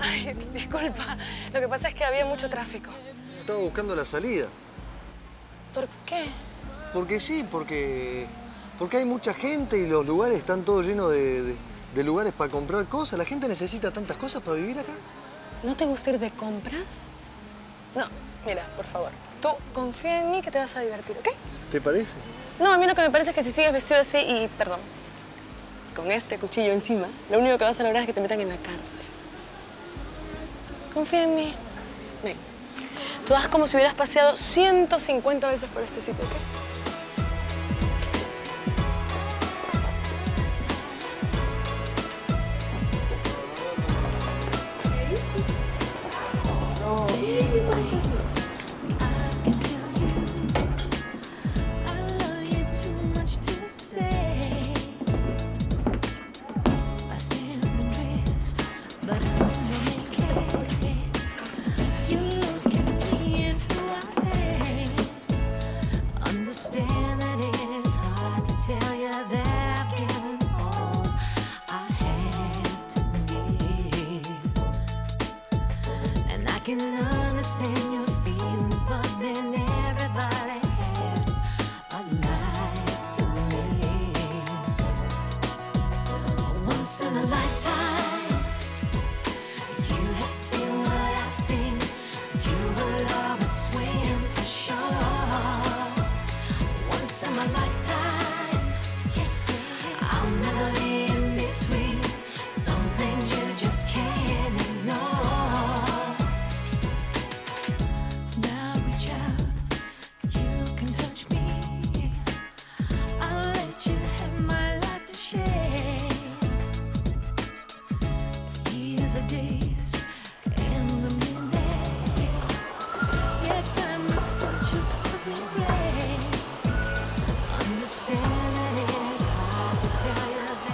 Ay, disculpa. Lo que pasa es que había mucho tráfico. Estaba buscando la salida. ¿Por qué? Porque sí, porque... Porque hay mucha gente y los lugares están todos llenos de, de- de lugares para comprar cosas. La gente necesita tantas cosas para vivir acá. ¿No te gusta ir de compras? No, mira, por favor. Tú confía en mí que te vas a divertir, ¿ok? ¿Te parece? No, a mí lo que me parece es que si sigues vestido así y, perdón, con este cuchillo encima, lo único que vas a lograr es que te metan en la cárcel. Confía en mí. Ven. Tú haz como si hubieras paseado 150 veces por este sitio.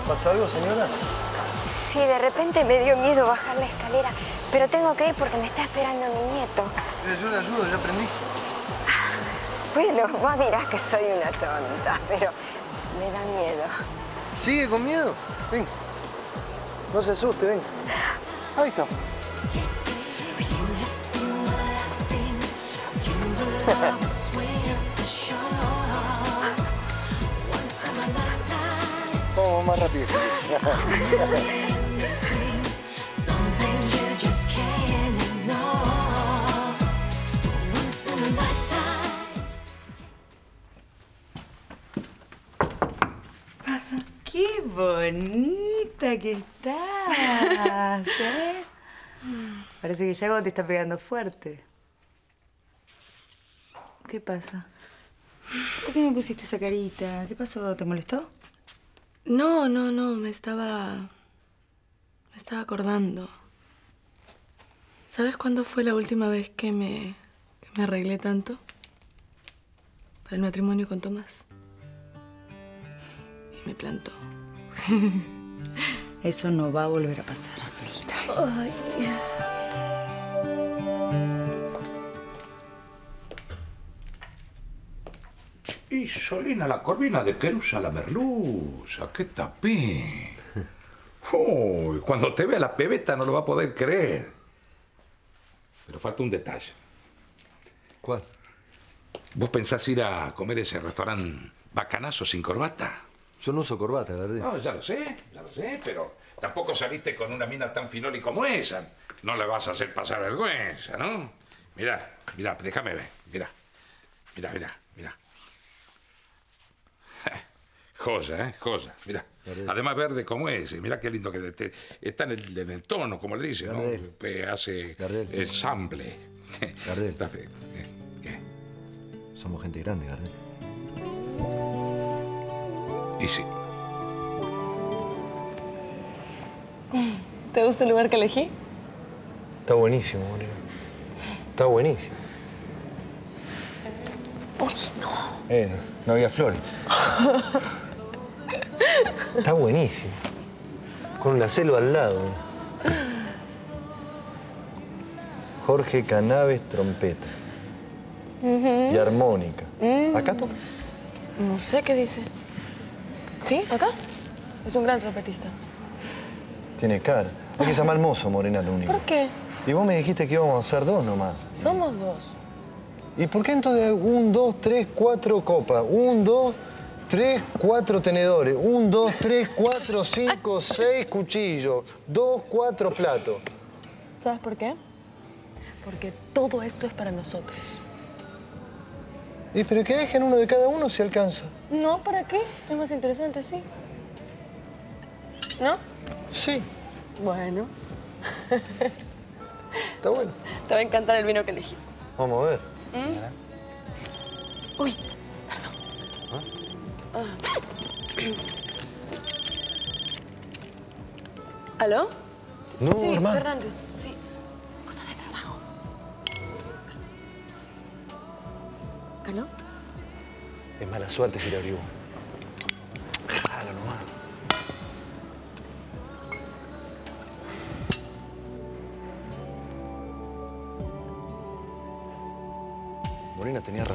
¿Pasa algo, señora? Sí, de repente me dio miedo bajar la escalera, pero tengo que ir porque me está esperando mi nieto. Yo le ayudo, ya aprendí. Bueno, vos dirás que soy una tonta, pero me da miedo. ¿Sigue con miedo? Ven. No se asuste, ven. Ahí está. a lifetime. pasa? ¡Qué bonita que estás! ¿eh? Parece que Yago te está pegando fuerte. ¿Qué pasa? ¿Por qué me pusiste esa carita? ¿Qué pasó? ¿Te molestó? No, no, no, me estaba... Me estaba acordando. ¿Sabes cuándo fue la última vez que me, que me arreglé tanto? Para el matrimonio con Tomás. Y me plantó. Eso no va a volver a pasar, Anita. Isolina la corvina de Querusa la merluza, qué tapín. Uy, cuando te vea la pebeta no lo va a poder creer. Pero falta un detalle. ¿Cuál? ¿Vos pensás ir a comer ese restaurante bacanazo sin corbata? Yo no uso corbata, ¿verdad? No, ya lo sé, ya lo sé, pero tampoco saliste con una mina tan finoli como esa. No le vas a hacer pasar vergüenza, ¿no? Mira, mira, déjame ver, mira. Mira, mira, mira. Joya, ¿eh? Joya, mira. Además verde como ese, mira qué lindo que te- está en el, en el tono, como le dice, ¿no? Que hace Gardel. ensamble. Gardel. Está fe- ¿Qué? ¿Qué? Somos gente grande, Gardel. Y sí. ¿Te gusta el lugar que elegí? Está buenísimo, boludo. Está buenísimo. Uy, no. Eh, no había flores. Está buenísimo. Con la selva al lado. Jorge Canaves, trompeta. Y armónica. ¿Acá toca? No sé qué dice. ¿Sí? ¿Acá? Es un gran trompetista. Tiene cara. Hay que llamar al mozo, Morena, lo único. ¿Por qué? Y vos me dijiste que íbamos a hacer dos nomás. Somos dos. ¿Y por qué entonces un, dos, tres, cuatro copas? Un, dos, tres, cuatro tenedores. Un, dos, tres, cuatro, cinco, seis cuchillos. Dos, cuatro platos. ¿Sabes por qué? Porque todo esto es para nosotros. Y pero que dejen uno de cada uno si alcanza. No, ¿para qué? Es más interesante, sí. ¿No? Sí, Bueno, está bueno. te va a encantar el vino que elegí. Vamos a ver. Uy, perdón. Ah. ¿Aló? No, sí, hermano. Fernández, sí. Cosa de trabajo. ¿Aló? Es mala suerte si le abrigo. Jalo nomás.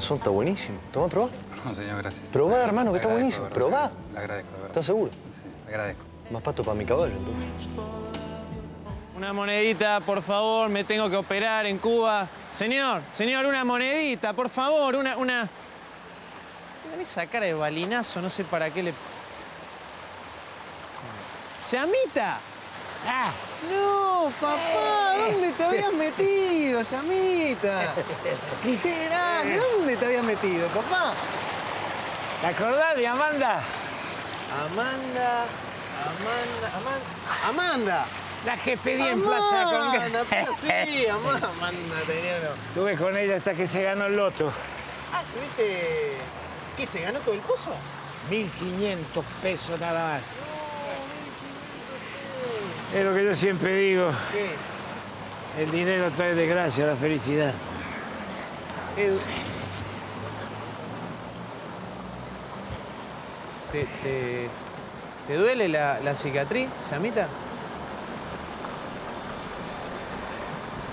Razón, está buenísimo. Toma, probá. No, señor, gracias. Probá, hermano, que está buenísimo. de Probá. verdad. Le agradezco, de verdad. ¿Estás seguro? Sí, le agradezco. Más pasto para mi caballo, entonces. Una monedita, por favor, me tengo que operar en Cuba. Señor, señor, una monedita, por favor, una, una... Esa cara de balinazo, no sé para qué le... ¡Llamita! Ah, No, papá, ¿dónde te habías metido, Llamita? ¡Qué grande! ¿Dónde te habías metido, papá? ¿te acordás de Amanda? Amanda, Amanda, Amanda, Amanda. La que pedí en Plaza Amanda, Congreso. pero sí, Amanda, Amanda tenía uno. Estuve con ella hasta que se ganó el loto. Ah, ¿tuviste... ¿Qué, se ganó todo el pozo? 1.500 pesos nada más. Es lo que yo siempre digo. ¿Qué? El dinero trae desgracia, la felicidad. Edu. ¿Te, te, te duele la, la cicatriz, Llamita?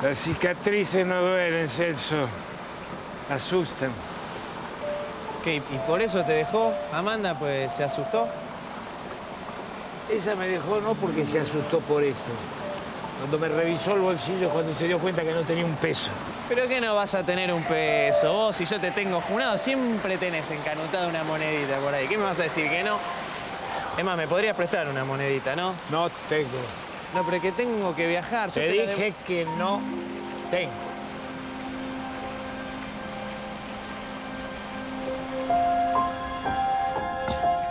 Las cicatrices no duelen, Celso. Asustan. ¿Qué? ¿Y por eso te dejó Amanda? Pues se asustó. Esa me dejó no porque se asustó por esto. Cuando me revisó el bolsillo, cuando se dio cuenta que no tenía un peso. ¿Pero qué no vas a tener un peso? Vos, si yo te tengo junado, siempre tenés encanutada una monedita por ahí. ¿Qué me vas a decir que no? Es más, me podrías prestar una monedita, ¿no? No tengo. No, pero que tengo que viajar. yo Te dije que no tengo.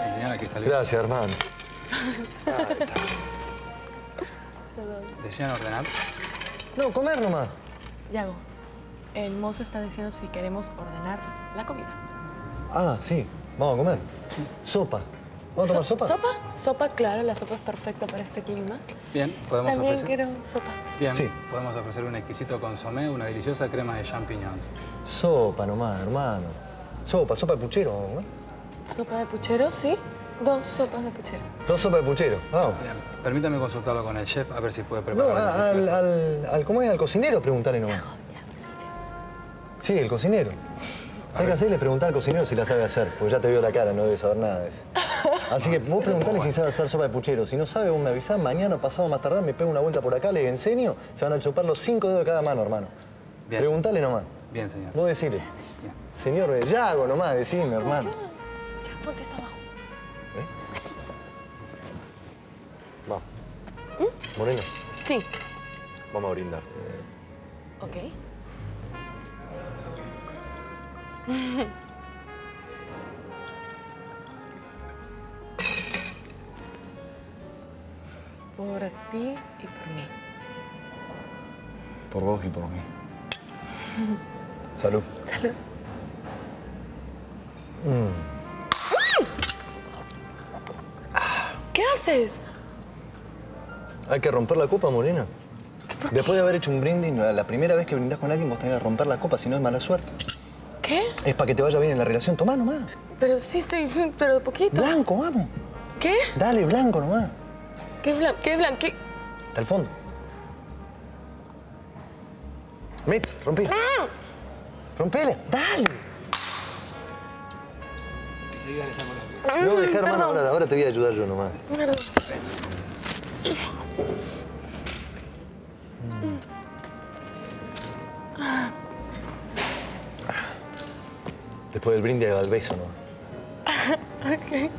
Sí, señor, aquí está. Gracias, hermano. ¿Desean ordenar? No, comer nomás. Yago, el mozo está diciendo si queremos ordenar la comida. Ah, sí. Vamos a comer. Sopa. ¿Vamos a tomar sopa? ¿Sopa? Sopa, claro, la sopa es perfecta para este clima. Bien, podemos También ofrecer... quiero sopa. Bien, Sí. podemos ofrecer un exquisito consomé, una deliciosa crema de champiñones. Sopa nomás, hermano. Sopa, sopa de puchero, comer. ¿Sopa de puchero? Sí. Dos sopas de puchero. Dos sopas de puchero, vamos. Bien, permítame consultarlo con el chef a ver si puede No, preparar a- al, al, al, ¿cómo es? Al cocinero preguntarle nomás. Sí, el cocinero. Hay que hacerle preguntar al cocinero si la sabe hacer, porque ya te veo la cara, no debe saber nada de eso. Así que vos preguntale si sabe hacer sopa de puchero. Si no sabe, vos me avisás, mañana pasado más tardar, me pego una vuelta por acá, le enseño, se van a chupar los cinco dedos de cada mano, hermano. Bien. Preguntale nomás. Bien, señor. Vos decile. Señor de Yago nomás, decime, hermano. Ya, ponte Vamos. Moreno, Sí. vamos a brindar. Ok. por ti y por mí. Por vos y por mí. Salud. ¿Qué haces? Hay que romper la copa, Morena. Después de haber hecho un brindis, la primera vez que brindás con alguien, vos tenés que romper la copa, si no es mala suerte. ¿Qué? Es para que te vaya bien en la relación. Tomá nomás. Pero sí estoy, pero poquito. Blanco, vamos. ¿Qué? Dale, blanco nomás. ¿Qué es blanco? ¿Qué es blanco? ¿Qué? Al fondo. Mete, rompela. Rompela, dale. Enseguida le saco la No, dejá, hermano, perdón. ahora, ahora te voy a ayudar yo nomás. Perdón. Después del brindis al beso, ¿no? Ok.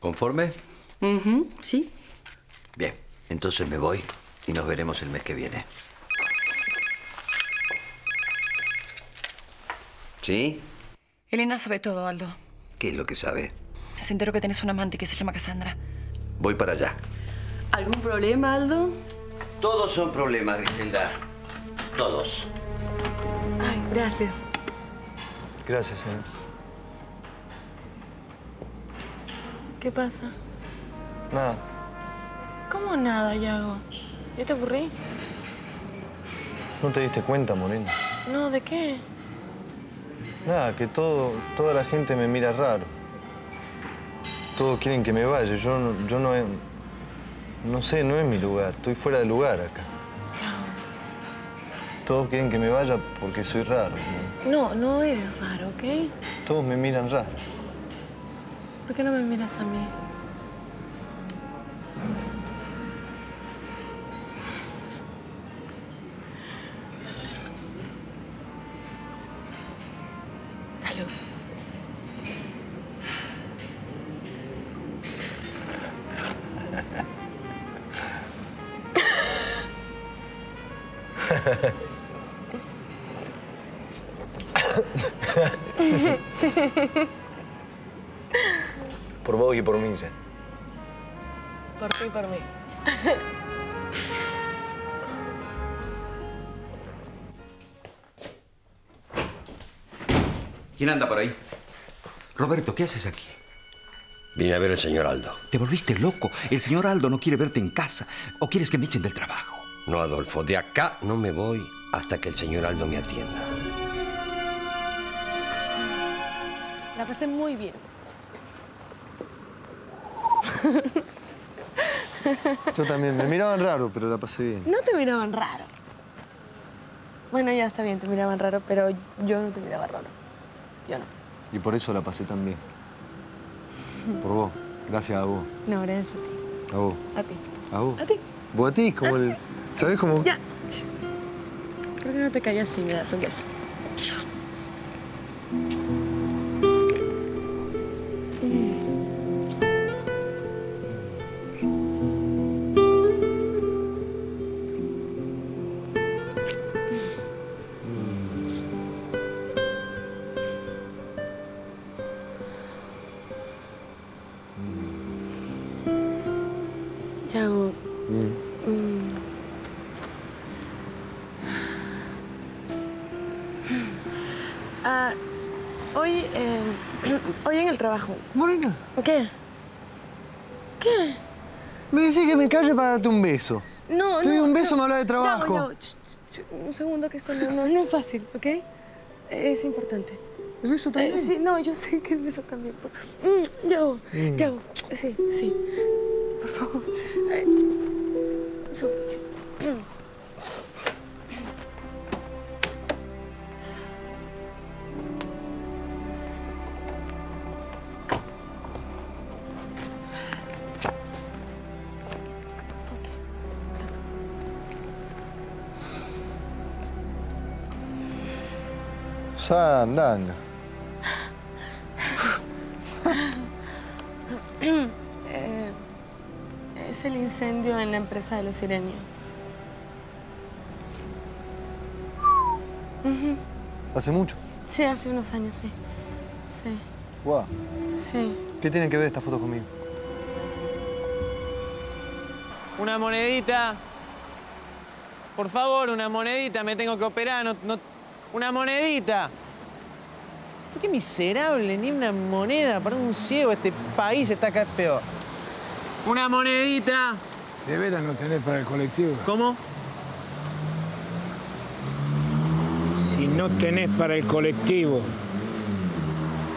¿Conforme? Ujú, sí. Bien, entonces me voy y nos veremos el mes que viene. ¿Sí? Elena sabe todo, Aldo. ¿Qué es lo que sabe? Se enteró que tenés una amante que se llama Cassandra. Voy para allá. ¿Algún problema, Aldo? Todos son problemas, Griselda. Todos. Ay, gracias. Gracias, señor. ¿Qué pasa? Nada. ¿Cómo nada, Yago? ¿Ya te aburrí? ¿No te diste cuenta, Morena? No, ¿de qué? Nada, que todo, toda la gente me mira raro. Todos quieren que me vaya. Yo, no- yo no, no sé, no es mi lugar. Estoy fuera de lugar acá. Todos quieren que me vaya porque soy raro. ¿no? No, no eres raro, ¿ok? Todos me miran raro. ¿Por qué no me miras a mí? Por vos y por mí ya. Por ti y por mí. ¿Quién anda por ahí? Roberto, ¿qué haces aquí? Vine a ver al señor Aldo. Te volviste loco. El señor Aldo no quiere verte en casa. ¿O quieres que me echen del trabajo? No, Adolfo, de acá no me voy hasta que el señor Aldo me atienda. La pasé muy bien. Yo también. Me miraban raro, pero la pasé bien. No te miraban raro. Bueno, ya está bien, te miraban raro, pero yo no te miraba raro. Yo no. Y por eso la pasé tan bien. Por vos. Gracias a vos. No, gracias a ti. A vos. A ti. A vos. A ti. Vos a ti, como el... ¿Sabés cómo? Ya. Creo que no te callas si me das un beso. Trabajo. Morena. ¿Qué? ¿Qué? Me decís que me calle para darte un beso. No, Te doy no, un beso, no. me habla de trabajo. Ch, ch, un segundo que esto no, no, no es fácil, ¿ok? Es importante. ¿El beso también? Eh, sí, no, yo sé que el beso también. Mm, Yago, Mm. Yago, sí, sí. Por favor. Eh, un segundo, sí. Mm. Sandanga. Eh, es el incendio en la empresa de los sirenios. ¿Hace mucho? Sí, hace unos años, sí. Sí, Guau. sí. ¿Qué tienen que ver estas fotos conmigo? Una monedita. Por favor, una monedita. Me tengo que operar. No, no- Una monedita. Qué miserable, ni una moneda para un ciego. Este país está acá es peor. Una monedita. ¿De veras no tenés para el colectivo? ¿Cómo? Si no tenés para el colectivo.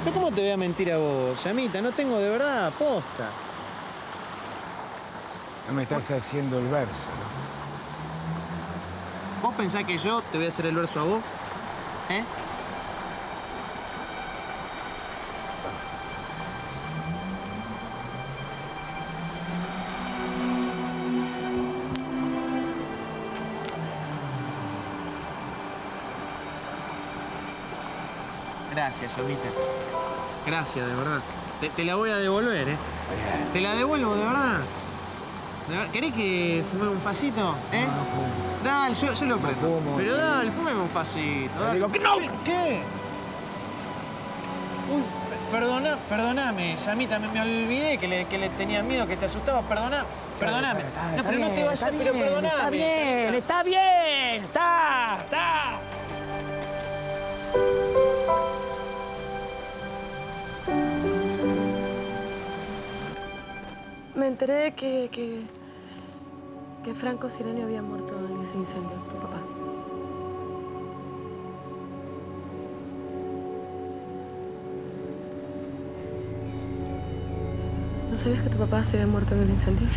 ¿Pero cómo te voy a mentir a vos, Yamita? No tengo de verdad, posta. No me estás haciendo el verso. ¿Vos pensás que yo te voy a hacer el verso a vos? ¿Eh? Gracias, Llamita. Gracias, de verdad. Te, te la voy a devolver, ¿eh? Te la devuelvo, de verdad. De verdad. ¿Querés que fumemos un facito? ¿Eh? Dale, yo, yo lo prendo. Pero dale, fumemos un facito. Dale. digo no. ¿Qué? Uy, perdona, perdoname, Yamita, me, me olvidé que le, que le tenía miedo, que te asustaba. Perdona, perdoname. No, pero no te vayas, pero perdoname. Está bien, Yamita. está bien, Me enteré que, que, que Franco Sirenio había muerto en ese incendio, tu papá. ¿No sabías que tu papá se había muerto en el incendio?